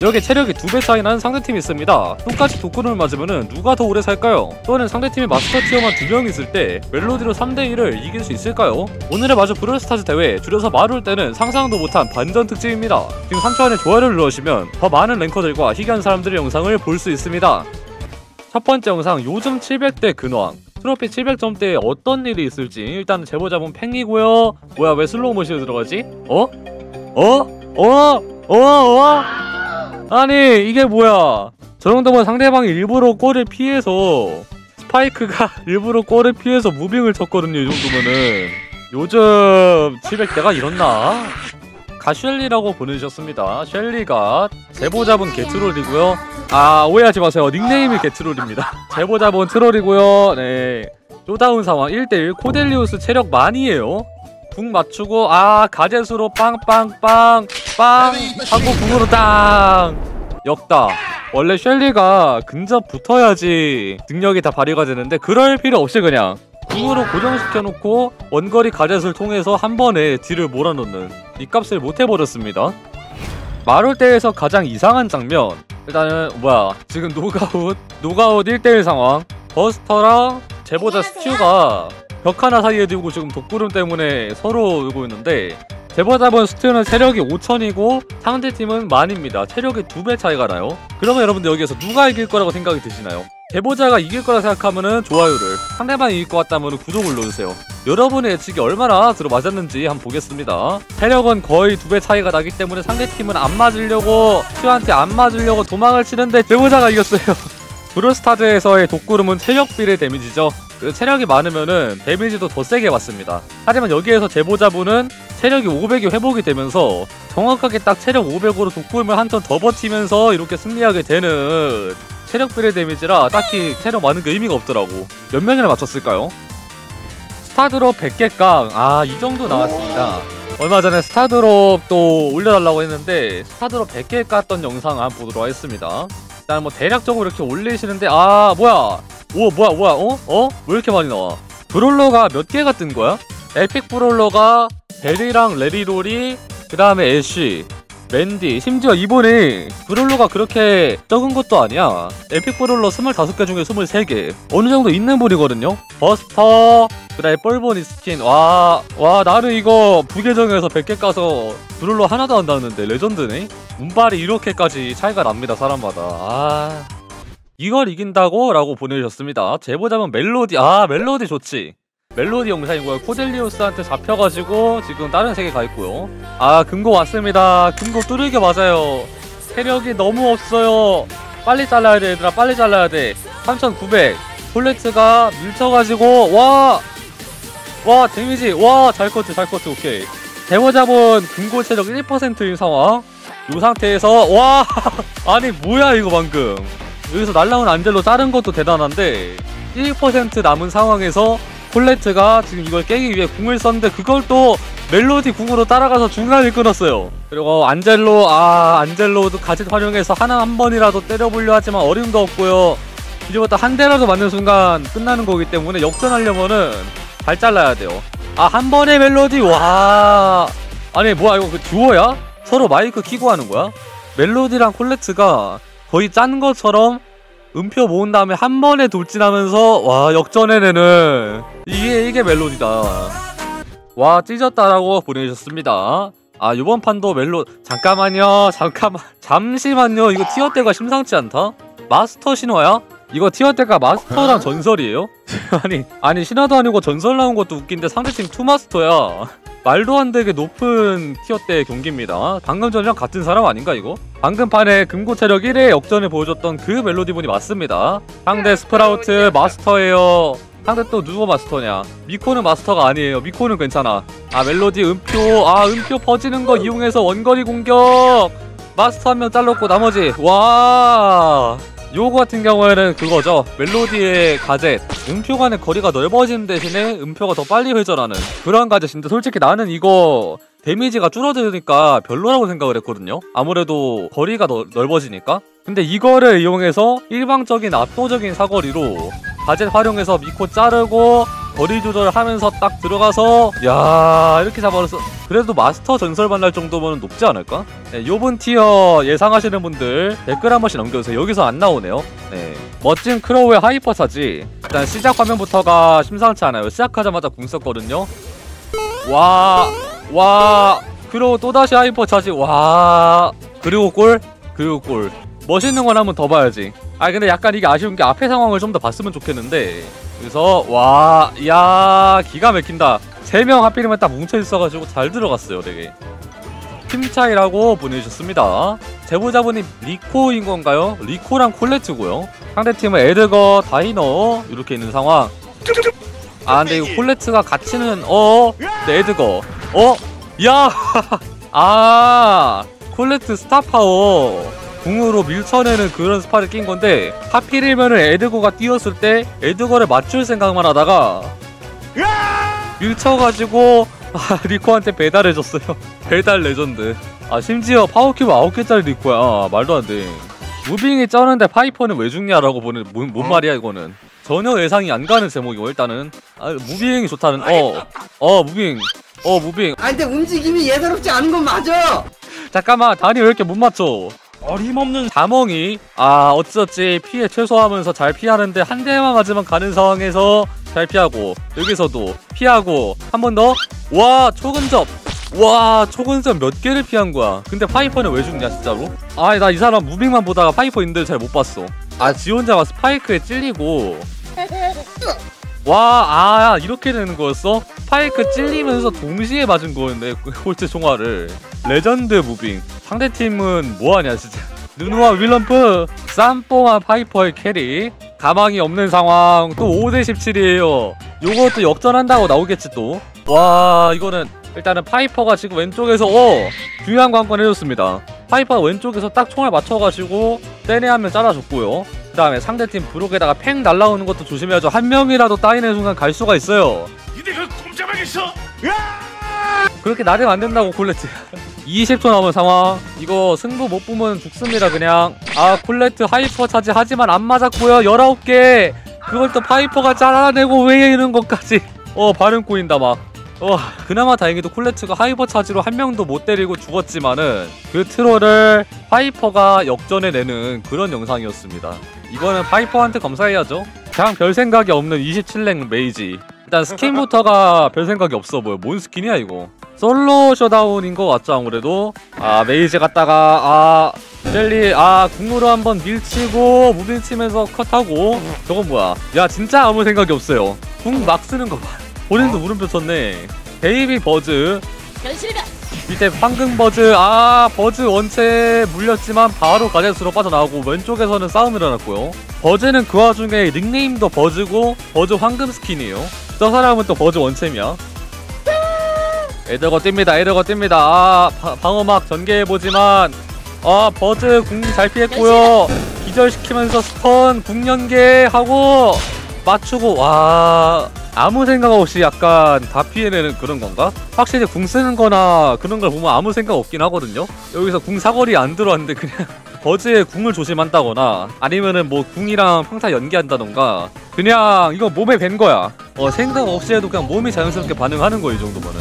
이렇게 체력이 두 배 차이 나는 상대팀이 있습니다. 똑같이 독구름을 맞으면 누가 더 오래 살까요? 또는 상대팀이 마스터 tier만 두 명 있을 때 멜로디로 3대1을 이길 수 있을까요? 오늘의 마주 브롤스타즈 대회 줄여서 마롤대는 상상도 못한 반전 특집입니다. 지금 3초 안에 좋아요를 눌러주시면 더 많은 ranker들과 희귀한 사람들의 영상을 볼 수 있습니다. 첫 번째 영상 요즘 700대 근황 트로피 700점대에 어떤 일이 있을지 일단 제보자분 팽이고요 뭐야 왜 slow motion으로 들어가지? 어? 어? 어? 어? 어? 아니 이게 뭐야? 저 정도면 상대방이 일부러 골을 피해서 스파이크가 일부러 골을 피해서 무빙을 쳤거든요 이 정도면은. 요즘 700대가 이렇나? 가쉘리라고 보내주셨습니다. 쉘리가 제보자분 게트롤이고요. 아 오해하지 마세요. 닉네임이 게트롤입니다. 제보자분 트롤이고요. 네. 쪼다운 상황. 1대1 코델리우스 체력 많이에요 궁 맞추고 아 가젯수로 빵빵빵 빵 하고 궁으로 땅. 역다. 원래 쉘리가 근접 붙어야지 능력이 다 발휘가 되는데 그럴 필요 없이 그냥 궁으로 고정시켜놓고 원거리 가젯을 통해서 한 번에 딜을 몰아넣는 이 값을 못해버렸습니다. 마롤대에서 가장 이상한 장면. 일단은 뭐야 지금 노가웃 노가웃 1대1 상황. 버스터랑 제보자 스튜가 벽 하나 사이에 두고 지금 독구름 때문에 서로 울고 있는데 제보자본 스튜는 체력이 5000이고 상대팀은 만입니다. 체력이 두 배 차이가 나요. 그러면 여러분들 여기에서 누가 이길 거라고 생각이 드시나요? 제보자가 이길 거라 생각하면은 좋아요를 상대방이 이길 것 같다면 구독을 눌러주세요. 여러분의 예측이 얼마나 들어맞았는지 한번 보겠습니다. 체력은 거의 두 배 차이가 나기 때문에 상대팀은 안 맞으려고 슈한테 안 맞으려고 도망을 치는데 제보자가 이겼어요. 브롤스타즈에서의 독구름은 체력 비례 데미지죠 그 체력이 많으면은 데미지도 더 세게 받습니다 하지만 여기에서 제보자분은 체력이 500이 회복이 되면서 정확하게 딱 체력 500으로 독구름을 한 턴 더 버티면서 이렇게 승리하게 되는 체력 비례 데미지라 딱히 체력 많은 게 의미가 없더라고 몇 명이나 맞췄을까요? Star Drop 100개 깡. 아, 이 정도 나왔습니다. 얼마 전에 Star Drop 또 올려달라고 했는데 Star Drop 100개 깠던 영상 한번 보도록 하겠습니다. 일단 뭐 대략적으로 이렇게 올리시는데 아 뭐야 오 뭐야 뭐야 어? 어? 왜 이렇게 많이 나와? brawler가 몇 개가 뜬 거야? epic brawler가 베리랑 래리 로리 그 다음에 애쉬 맨디 심지어 이번에 brawler가 그렇게 적은 것도 아니야 epic brawler 25개 중에 23개 어느 정도 있는 분이거든요 버스터 그다음에 뻘보니 스킨 와, 와 나는 이거 부계정에서 100개 까서 brawler 하나도 안 닿았는데 legend네 운발이 이렇게까지 차이가 납니다 사람마다 아 이걸 이긴다고? 라고 보내주셨습니다. 제보자면 멜로디. 아 멜로디 좋지. 멜로디 영상이고요 코델리우스한테 잡혀가지고 지금 다른 세계 가있고요. 아 금고 왔습니다. 금고 뚜르게 맞아요. 체력이 너무 없어요. 빨리 잘라야 돼 얘들아. 빨리 잘라야 돼. 3900 폴레트가 밀쳐가지고 와! 와 데미지. 와 잘 커트 잘 커트. 오케이. 데모자본 금고 체력 1%인 상황. 이 상태에서 와! 아니 뭐야 이거 방금 여기서 날라온 안젤로 자른 것도 대단한데 1% 남은 상황에서 콜레트가 지금 이걸 깨기 위해 궁을 썼는데 그걸 또 멜로디 궁으로 따라가서 중간에 끊었어요. 그리고 안젤로 아 안젤로도 가짓 활용해서 하나 한 번이라도 때려보려 하지만 어림도 없고요. 이제부터 한 대라도 맞는 순간 끝나는 거기 때문에 역전하려면은 잘 잘라야 돼요. 아 한 번에 멜로디? 와. 아니 뭐야 이거 그 듀오야? 서로 마이크 키고 하는 거야? 멜로디랑 콜레트가 거의 짠 것처럼 음표 모은 다음에 한 번에 돌진하면서 와 역전해내는. 이게 이게 멜로디다. 와 찢었다라고 보내주셨습니다. 아 요번 판도 멜로 잠깐만요 잠깐만 잠시만요. 이거 티어 때가 심상치 않다? 마스터 신화야? 이거 티어 때가 마스터랑 전설이에요? 아니 아니 신화도 아니고 전설 나온 것도 웃긴데 상대팀 two master야. 말도 안 되게 높은 tier대 경기입니다. 방금 전이랑 같은 사람 아닌가 이거? 방금 판에 금고 체력 1회 역전을 보여줬던 그 멜로디분이 맞습니다. 상대 스프라우트 마스터예요. 상대 또 누구 마스터냐? 미코는 마스터가 아니에요. 미코는 괜찮아. 아 멜로디 음표. 아 음표 퍼지는 거 이용해서 원거리 공격. 마스터 한 명 잘랐고 나머지. 와 요거 같은 경우에는 그거죠. 멜로디의 가젯 음표 간의 거리가 넓어지는 대신에 음표가 더 빨리 회전하는 그런 가젯인데 솔직히 나는 이거 데미지가 줄어드니까 별로라고 생각을 했거든요. 아무래도 거리가 더 넓어지니까. 근데 이거를 이용해서 일방적인 압도적인 사거리로 가젯 활용해서 미코 자르고 거리 조절하면서 딱 들어가서 야 이렇게 잡아서 그래도 마스터 전설 만날 정도면 높지 않을까? 네, 요번 tier 예상하시는 분들 댓글 한 번씩 남겨주세요. 여기서 안 나오네요. 네, 멋진 크로우의 hypercharge. 일단 시작 화면부터가 심상치 않아요. 시작하자마자 궁 썼거든요. 와, 와, 크로우 또다시 hypercharge. 와, 그리고 골, 그리고 골. 멋있는 건 한번 더 봐야지. 아 근데 약간 이게 아쉬운 게 앞에 상황을 좀 더 봤으면 좋겠는데 그래서 와, 야 기가 막힌다. 세 명 하필이면 딱 뭉쳐 있어가지고 잘 들어갔어요, 되게. 팀 차이라고 보내주셨습니다. 제보자분이 리코인 건가요? 리코랑 콜레트고요. 상대 팀은 에드거, 다이너 이렇게 있는 상황. 아 근데 이거 콜레트가 갇히는 어, 네, 에드거, 어, 야, 아 콜레트 star power. 궁으로 밀쳐내는 그런 스파를 낀 건데 하필이면은 에드거가 뛰었을 때 에드거를 맞출 생각만 하다가 밀쳐가지고 아, 리코한테 배달해줬어요. 배달 레전드. 아 심지어 power cube 9개짜리 리코야. 아, 말도 안돼. moving이 쩌는데 파이퍼는 왜 죽냐라고 보는 뭔, 뭔 말이야 이거는. 전혀 예상이 안 가는 제목이고 일단은. 아, moving이 좋다는 어어 moving. 어 moving. 아 근데 움직임이 예사롭지 않은 건 맞아. 잠깐만 다니 왜 이렇게 못 맞춰 어림없는 자몽이 아 어찌어찌 피해 최소화하면서 잘 피하는데 한 대만 맞으면 가는 상황에서 잘 피하고 여기서도 피하고 한 번 더 와 초근접 와 초근접 몇 개를 피한 거야 근데 파이퍼는 왜 죽냐 진짜로 아 나 이 사람 moving만 보다가 파이퍼 있는데 잘 못 봤어 아 지 혼자가 스파이크에 찔리고 와, 아, 이렇게 되는 거였어? 스파이크 찔리면서 동시에 맞은 거였네, 콜트 총알을. legend moving. 상대 팀은 뭐하냐, 진짜. 누누와 윌럼프, 쌈뽕한 파이퍼의 캐리. 가망이 없는 상황, 또 5대17이에요. 요것도 역전한다고 나오겠지, 또. 와, 이거는, 일단은 파이퍼가 지금 왼쪽에서, 어! 중요한 관건 해줬습니다. 파이퍼가 왼쪽에서 딱 총알 맞춰가지고, 떼내 하면 잘라줬고요. 그 다음에 상대팀 브록에다가 팽 날라오는 것도 조심해야죠. 한 명이라도 따이는 순간 갈 수가 있어요. 그렇게 나대면 안 된다고 콜레트. 20초 남은 상황. 이거 승부 못 보면 죽습니다, 그냥. 아, 콜레트 hypercharge 하지만 안 맞았고요. 19개. 그걸 또 파이퍼가 잘라내고 왜 이런 것까지. 어, 발음 꼬인다, 막. 어, 그나마 다행히도 콜레트가 하이퍼 차지로 한 명도 못 때리고 죽었지만은 그 트롤을 파이퍼가 역전해내는 그런 영상이었습니다. 이거는 파이퍼한테 감사해야죠. 그냥 별 생각이 없는 27랭 메이지. 일단 스킨부터가 별 생각이 없어 보여. 뭔 스킨이야 이거? solo showdown인 것 같죠 아무래도. 아 메이지 갔다가 아 젤리 아 궁으로 한번 밀치고 moving 치면서 컷하고 저건 뭐야? 야 진짜 아무 생각이 없어요. 궁 막 쓰는 거 봐. 본인도 물음표 쳤네. 베이비 버즈 현실이다. 밑에 황금 버즈. 아 버즈 원체 물렸지만 바로 가젯수로 빠져나오고 왼쪽에서는 싸움 일어났고요. 버즈는 그 와중에 닉네임도 버즈고 버즈 황금 스킨이에요. 저 사람은 또 버즈 원챔이야 에드거 뜁니다. 에드거 뜁니다. 아 바- 방어막 전개해보지만 아 버즈 궁 잘 피했고요. 기절시키면서 stun 궁 연계하고 맞추고 와 아무 생각 없이 약간 다 피해내는 그런 건가? 확실히 궁 쓰는 거나 그런 걸 보면 아무 생각 없긴 하거든요. 여기서 궁 사거리 안 들어왔는데 그냥 버즈의 궁을 조심한다거나 아니면은 뭐 궁이랑 평타 연계한다던가 그냥 이거 몸에 밴 거야. 어 생각 없이 해도 그냥 몸이 자연스럽게 반응하는 거 이 정도면은